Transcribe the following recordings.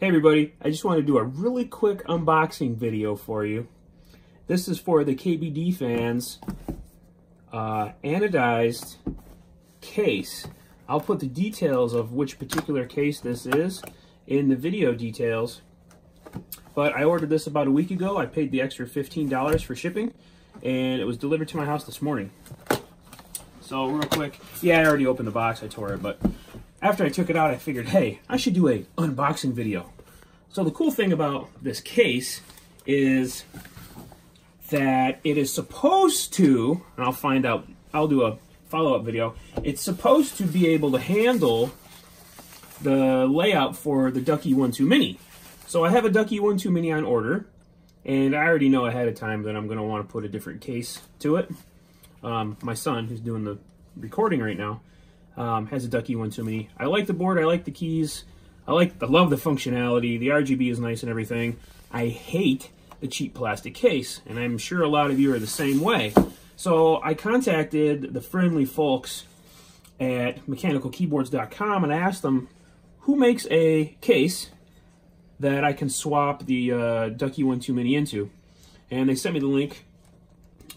Hey everybody, I just want to do a really quick unboxing video for you. This is for the KBD fans uh, anodized case. I'll put the details of which particular case this is in the video details. But I ordered this about a week ago. I paid the extra $15 for shipping and it was delivered to my house this morning. So real quick, yeah, I already opened the box, I tore it, but after I took it out, I figured, hey, I should do a unboxing video. So the cool thing about this case is that it is supposed to, and I'll find out, I'll do a follow-up video, it's supposed to be able to handle the layout for the Ducky One 2 Mini. So I have a Ducky One 2 Mini on order, and I already know ahead of time that I'm going to want to put a different case to it. Um, my son, who's doing the recording right now, um, has a Ducky One 2 Mini. I like the board, I like the keys, I like, I love the functionality, the RGB is nice and everything. I hate the cheap plastic case, and I'm sure a lot of you are the same way. So I contacted the friendly folks at mechanicalkeyboards.com and I asked them who makes a case that I can swap the uh, Ducky One 2 Mini into. And they sent me the link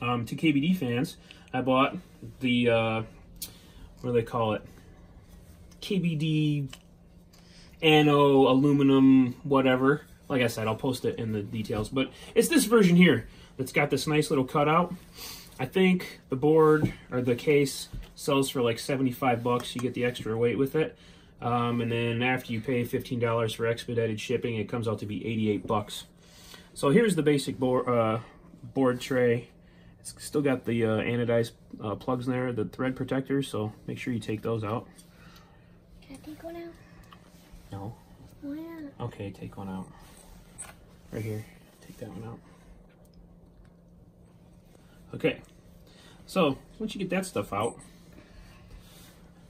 um, to KBD fans. I bought the uh, what do they call it? KBD Ano aluminum whatever. Like I said, I'll post it in the details. But it's this version here that's got this nice little cutout. I think the board or the case sells for like 75 bucks. You get the extra weight with it. Um, and then after you pay $15 for expedited shipping, it comes out to be 88 bucks. So here's the basic uh, board tray. It's still got the uh, anodized uh, plugs in there, the thread protectors, so make sure you take those out. Can I take one out? No. Why not? Okay, take one out. Right here. Take that one out. Okay. So, once you get that stuff out,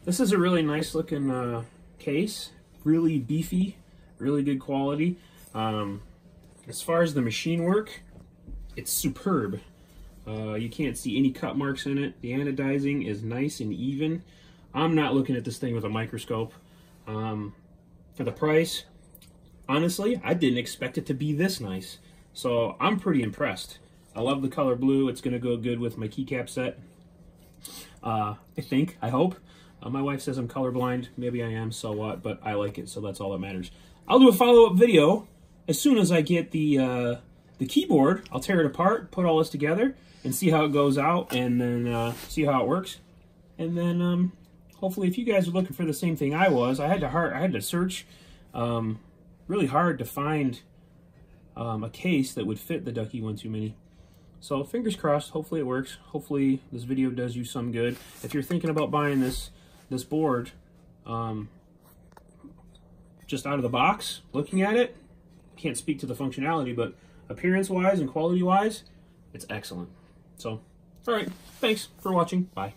this is a really nice looking uh, case. Really beefy, really good quality. Um, as far as the machine work, it's superb. Uh, you can't see any cut marks in it. The anodizing is nice and even. I'm not looking at this thing with a microscope. Um, for the price, honestly, I didn't expect it to be this nice. So I'm pretty impressed. I love the color blue. It's going to go good with my keycap set. Uh, I think, I hope. Uh, my wife says I'm colorblind. Maybe I am, so what? But I like it, so that's all that matters. I'll do a follow-up video as soon as I get the uh, the keyboard. I'll tear it apart, put all this together, and see how it goes out, and then uh, see how it works. And then um, hopefully, if you guys are looking for the same thing I was, I had to hard, I had to search um, really hard to find um, a case that would fit the Ducky One 2 Mini. So fingers crossed. Hopefully it works. Hopefully this video does you some good. If you're thinking about buying this this board, um, just out of the box, looking at it, can't speak to the functionality, but appearance-wise and quality-wise, it's excellent. So, all right. Thanks for watching. Bye.